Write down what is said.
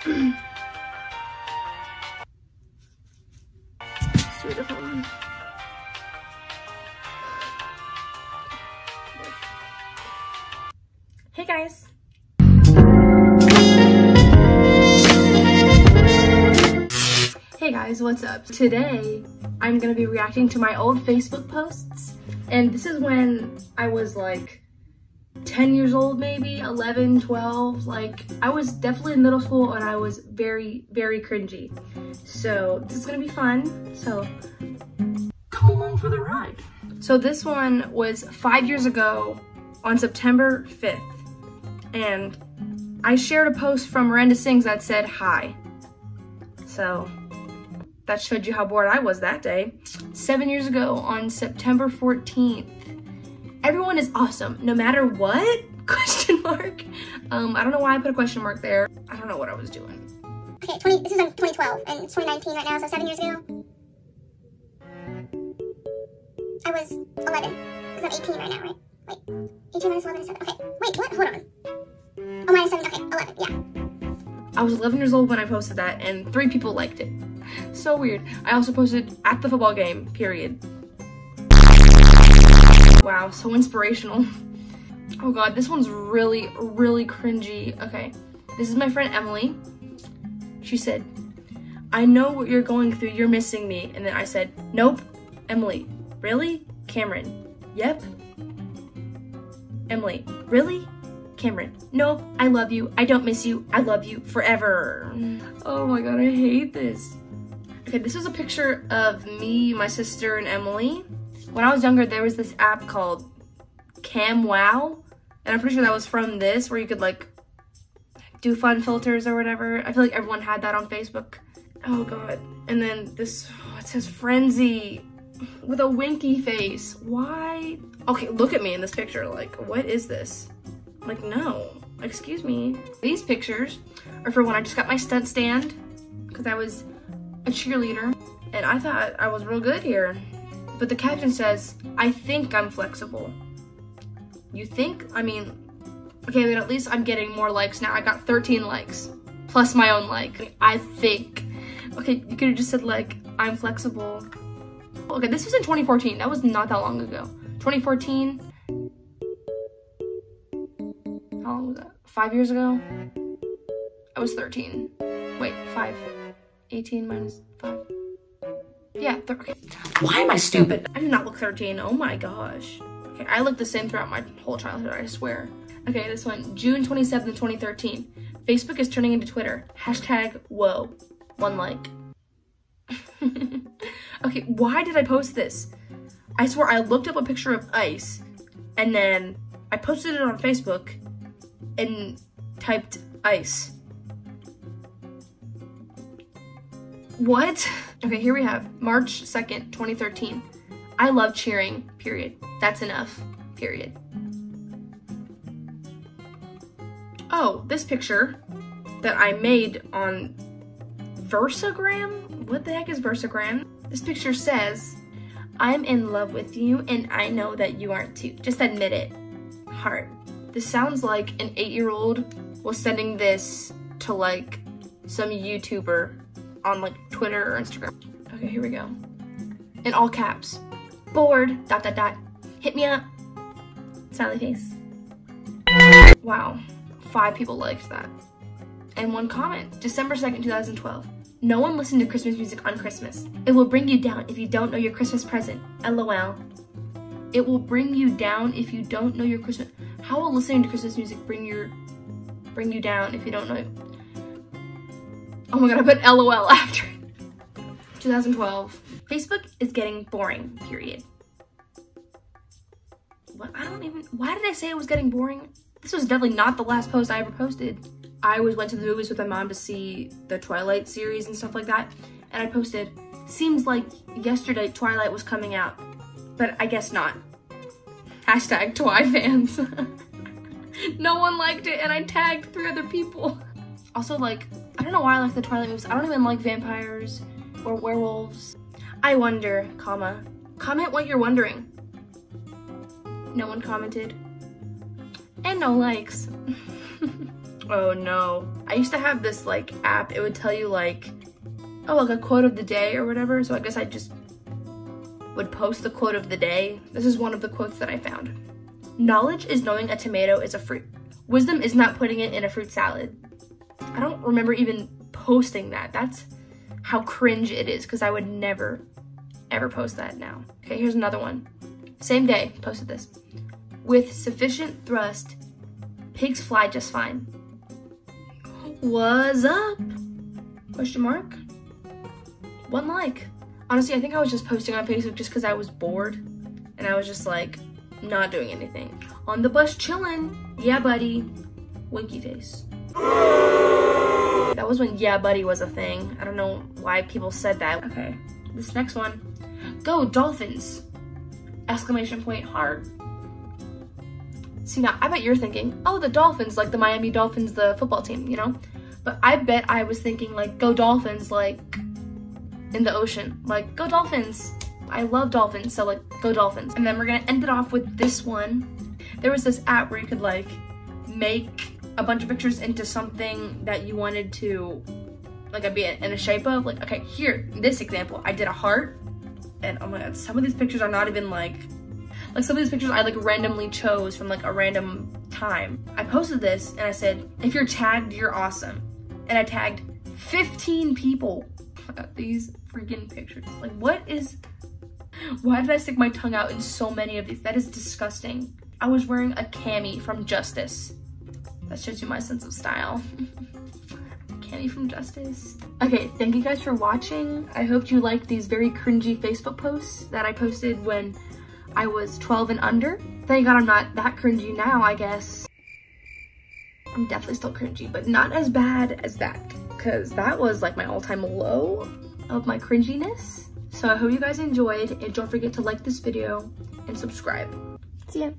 Hey guys. Hey guys, what's up? Today, I'm gonna be reacting to my old Facebook posts. And this is when I was like 10 years old, maybe 11, 12. Like, I was definitely in middle school and I was very, very cringy. So, this is gonna be fun. So, come along for the ride. So, this one was five years ago on September 5th. And I shared a post from Miranda Sings that said hi. So, that showed you how bored I was that day. Seven years ago on September 14th. Everyone is awesome, no matter what? Question mark. Um, I don't know why I put a question mark there. I don't know what I was doing. Okay, 20, this is on 2012, and it's 2019 right now, so seven years ago. I was 11, because I'm 18 right now, right? Wait, 18 minus 11 is 7. Okay, wait, what? Hold on. Oh, minus 7, okay, 11, yeah. I was 11 years old when I posted that, and three people liked it. So weird. I also posted at the football game, period. Wow, so inspirational. Oh god, this one's really, really cringy. Okay, this is my friend Emily. She said, I know what you're going through, you're missing me. And then I said, nope. Emily, really? Camryn, yep. Emily, really? Camryn, no, I love you. I don't miss you. I love you forever. Oh my god, I hate this. Okay, this is a picture of me, my sister, and Emily. When I was younger, there was this app called CamWow, and I'm pretty sure that was from this, where you could like do fun filters or whatever. I feel like everyone had that on Facebook. Oh god. And then this, oh, it says Frenzy with a winky face. Why? Okay, look at me in this picture. Like, what is this? Like, no. Excuse me. These pictures are for when I just got my stunt stand because I was a cheerleader and I thought I was real good here. But the caption says, I think I'm flexible. You think? I mean, okay, but at least I'm getting more likes now. I got 13 likes plus my own like. I think. Okay, you could have just said like, I'm flexible. Okay, this was in 2014. That was not that long ago. 2014. How long was that? Five years ago? I was 13. Wait, five. 18 minus five. Yeah, okay. Why am I stupid? I do not look 13. Oh my gosh. Okay, I look the same throughout my whole childhood, I swear. Okay, this one, June 27th, 2013. Facebook is turning into Twitter. Hashtag whoa. One like. okay, why did I post this? I swear I looked up a picture of ice and then I posted it on Facebook and typed ice. What? Okay, here we have March 2nd, 2013. I love cheering, period. That's enough, period. Oh, this picture that I made on Versagram? What the heck is Versagram? This picture says, I'm in love with you and I know that you aren't too. Just admit it. Heart. This sounds like an eight-year-old was sending this to like some YouTuber on like Twitter or Instagram. Okay, here we go. In all caps. Bored, dot, dot, dot. Hit me up. Smiley face. Wow, five people liked that. And one comment, December 2nd, 2012. No one listened to Christmas music on Christmas. It will bring you down if you don't know your Christmas present. LOL. It will bring you down if you don't know your Christmas. How will listening to Christmas music bring your bring you down if you don't know? Oh my god, I put LOL after. 2012. Facebook is getting boring, period. What? I don't even, why did I say it was getting boring? This was definitely not the last post I ever posted. I always went to the movies with my mom to see the Twilight series and stuff like that. And I posted, seems like yesterday Twilight was coming out, but I guess not. Hashtag Twi fans. no one liked it and I tagged three other people. Also like, I don't know why I like the Twilight movies. I don't even like vampires or werewolves. I wonder, comma. Comment what you're wondering. No one commented. And no likes. oh no. I used to have this like app, it would tell you like, oh, like a quote of the day or whatever. So I guess I just would post the quote of the day. This is one of the quotes that I found. Knowledge is knowing a tomato is a fruit. Wisdom is not putting it in a fruit salad. I don't remember even posting that. That's how cringe it is because I would never, ever post that now. Okay, here's another one. Same day, posted this. With sufficient thrust, pigs fly just fine. What's up? Question mark? One like. Honestly, I think I was just posting on Facebook just because I was bored and I was just like not doing anything. On the bus chillin'. Yeah, buddy. Winky face. Was when yeah, buddy was a thing. I don't know why people said that. Okay, this next one. Go Dolphins! Exclamation point hard. See now, I bet you're thinking, oh, the Dolphins, like the Miami Dolphins, the football team, you know? But I bet I was thinking like, go Dolphins, like in the ocean. Like, go Dolphins. I love dolphins, so like, go Dolphins. And then we're gonna end it off with this one. There was this app where you could like make a bunch of pictures into something that you wanted to like I'd be in a shape of. Like, okay, here, this example, I did a heart and oh my god, some of these pictures are not even like, like some of these pictures I like randomly chose from like a random time. I posted this and I said, if you're tagged, you're awesome. And I tagged 15 people. these freaking pictures. Like what is, why did I stick my tongue out in so many of these? That is disgusting. I was wearing a cami from Justice. That shows you my sense of style. Cami from Justice. Okay, thank you guys for watching. I hope you liked these very cringy Facebook posts that I posted when I was 12 and under. Thank God I'm not that cringy now, I guess. I'm definitely still cringy, but not as bad as that because that was like my all-time low of my cringiness. So I hope you guys enjoyed and don't forget to like this video and subscribe. See ya.